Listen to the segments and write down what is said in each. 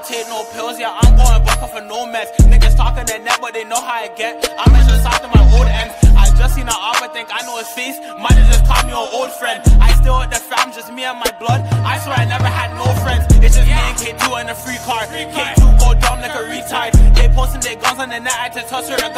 don't take no pills. Yeah, I'm going back off of no meds. Niggas talking the net, but they know how I get. I'm just after my old ends. I just seen off, I think I know his face. Might just caught me an old friend. I still with the fam, just me and my blood. I swear I never had no friends. It's just me and K2 in a free car. K2 go dumb like a retard. They posting their guns on the net. I just to touch her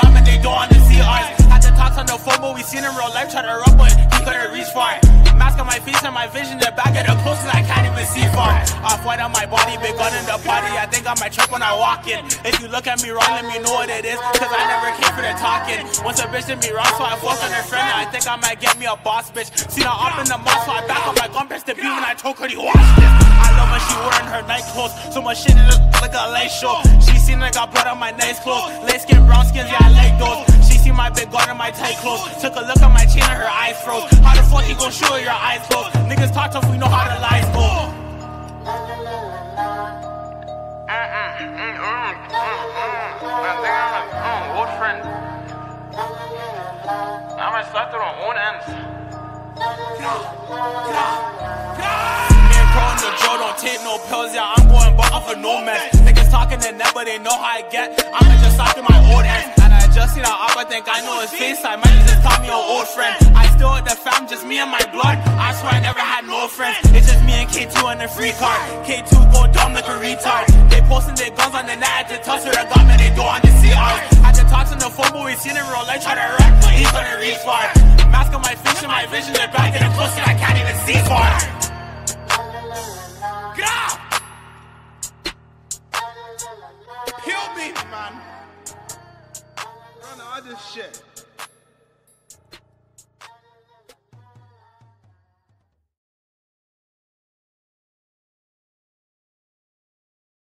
but we seen in real life. Try to rub, but he couldn't reach far. Mask on my face and my vision, the back of the closest I can't even see far. Off white on my body, big gun in the party. I think I might trip when I walk in. If you look at me wrong, let me know what it is. Cause I never came for the talking. Once a bitch did me wrong, so I fucked on her friend. I think I might get me a boss bitch. Seen her up in the mall, so I back up my gun, press the beat when I told her to watch this. I love when she wearing her night clothes. So much shit it look like a light show. She seen I got blood on my nice clothes. Light skin, brown skins, yeah, I like those. My and tight clothes. Took a look at my chain and her eyes froze. How the fuck you gon' show your eyes closed? Niggas talk tough, we know how the lies go. A. Me and Crow on the draw, don't take no pills, yeah, I'm going back off of no meds. Niggas talking net, but they know how I get. I'ma just after my old ends. And just seen her up, I think I know his face. I might just call me an old friend. I still with the fam, just me and my blood. I swear I never had no friends. It's just me and K2 in the free car. K2 go dumb like a retard. They posting their guns on the net, had to touch her the gun, but they want to see ours. Had to talk on the phone, but we seen in real life, try to wreck, but he couldn't reach far. Mask on my face and my vision, the back of the close, and I can't even see far. Grah! Kill me, man. All this shit.